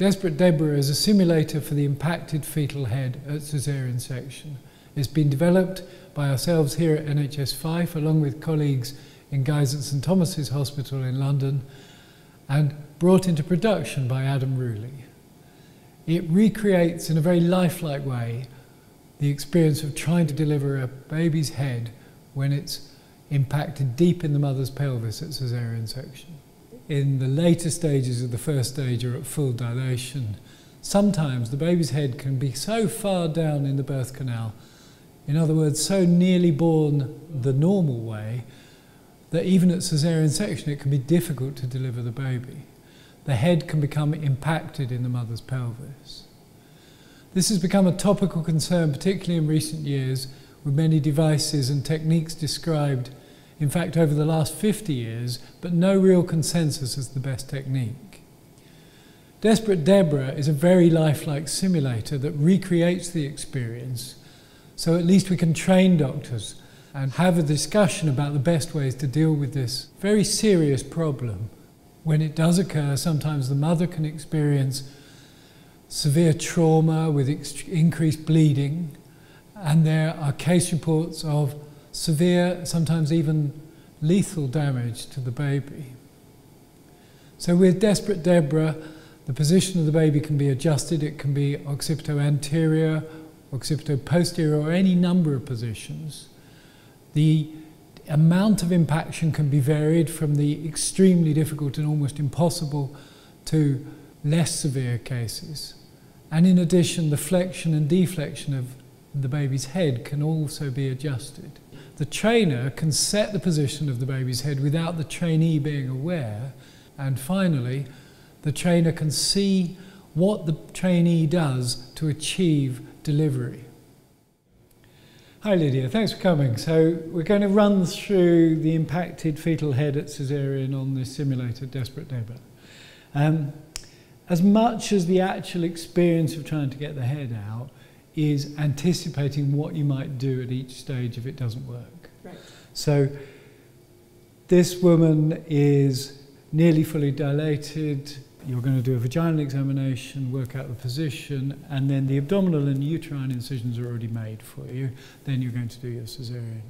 Desperate Debra is a simulator for the impacted fetal head at caesarean section. It's been developed by ourselves here at NHS Fife along with colleagues in Guy's at St Thomas's Hospital in London and brought into production by Adam Rouilly. It recreates in a very lifelike way the experience of trying to deliver a baby's head when it's impacted deep in the mother's pelvis at caesarean section in the later stages of the first stage or at full dilation, sometimes the baby's head can be so far down in the birth canal, in other words, so nearly born the normal way, that even at caesarean section it can be difficult to deliver the baby. The head can become impacted in the mother's pelvis. This has become a topical concern, particularly in recent years, with many devices and techniques described in fact, over the last 50 years, but no real consensus as the best technique. Desperate Debra is a very lifelike simulator that recreates the experience, so at least we can train doctors and have a discussion about the best ways to deal with this very serious problem. When it does occur, sometimes the mother can experience severe trauma with increased bleeding, and there are case reports of severe, sometimes even lethal damage to the baby. So with Desperate Debra, the position of the baby can be adjusted. It can be occipito anterior, occipito posterior, or any number of positions. The amount of impaction can be varied from the extremely difficult and almost impossible to less severe cases. And in addition, the flexion and deflection of the baby's head can also be adjusted the trainer can set the position of the baby's head without the trainee being aware. And finally, the trainer can see what the trainee does to achieve delivery. Hi Lydia, thanks for coming. So we're going to run through the impacted fetal head at caesarean on this simulator, Desperate Debra. Um, as much as the actual experience of trying to get the head out, is anticipating what you might do at each stage if it doesn't work. Right. So this woman is nearly fully dilated. You're going to do a vaginal examination, work out the position, and then the abdominal and uterine incisions are already made for you. Then you're going to do your cesarean.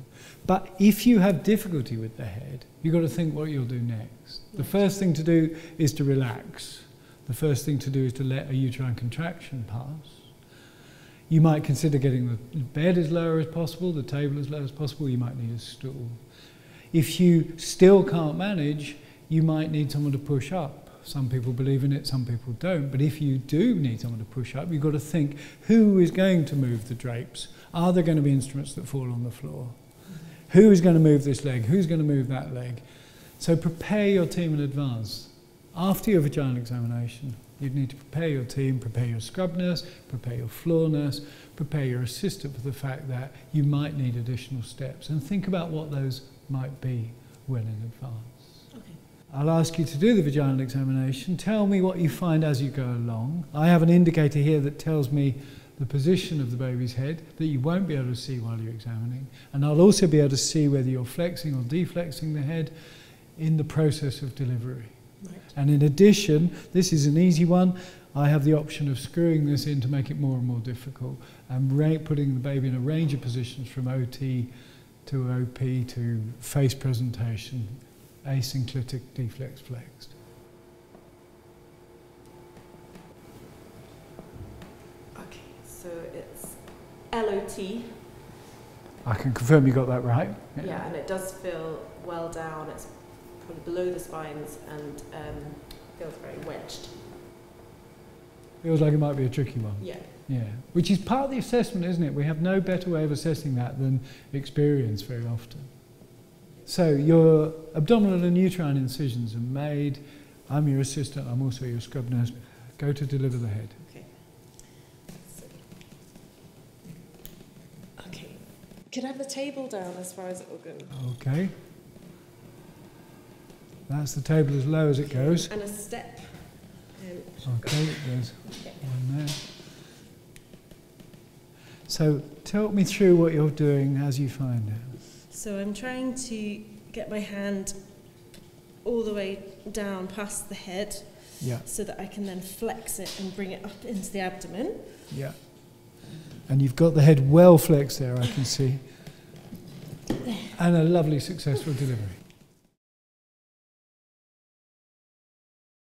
But if you have difficulty with the head, you've got to think what you'll do next. The first thing to do is to relax. The first thing to do is to let a uterine contraction pass. You might consider getting the bed as low as possible, the table as low as possible. You might need a stool. If you still can't manage, you might need someone to push up. Some people believe in it, some people don't. But if you do need someone to push up, you've got to think who is going to move the drapes? Are there going to be instruments that fall on the floor? Who is going to move this leg? Who's going to move that leg? So prepare your team in advance. After your vaginal examination, You'd need to prepare your team, prepare your scrub nurse, prepare your floor nurse, prepare your assistant for the fact that you might need additional steps and think about what those might be well in advance. Okay. I'll ask you to do the vaginal examination. Tell me what you find as you go along. I have an indicator here that tells me the position of the baby's head that you won't be able to see while you're examining. And I'll also be able to see whether you're flexing or deflexing the head in the process of delivery. And in addition, this is an easy one, I have the option of screwing this in to make it more and more difficult and putting the baby in a range of positions from OT to OP to face presentation, asynclitic, deflex, flexed. Okay, so it's LOT. I can confirm you got that right. Yeah, yeah and it does feel well down. It's below the spines and um, feels very wedged. Feels like it might be a tricky one. Yeah. Yeah, which is part of the assessment, isn't it? We have no better way of assessing that than experience very often. So your abdominal and uterine incisions are made. I'm your assistant, I'm also your scrub nurse. Go to deliver the head. Okay. Okay. Can I have the table down as far as it will go? Okay. That's the table as low as it goes. And a step. Okay, there's one there. So talk me through what you're doing as you find it. So I'm trying to get my hand all the way down past the head Yeah, so that I can then flex it and bring it up into the abdomen. yeah. And you've got the head well flexed there, I can see. And a lovely successful delivery.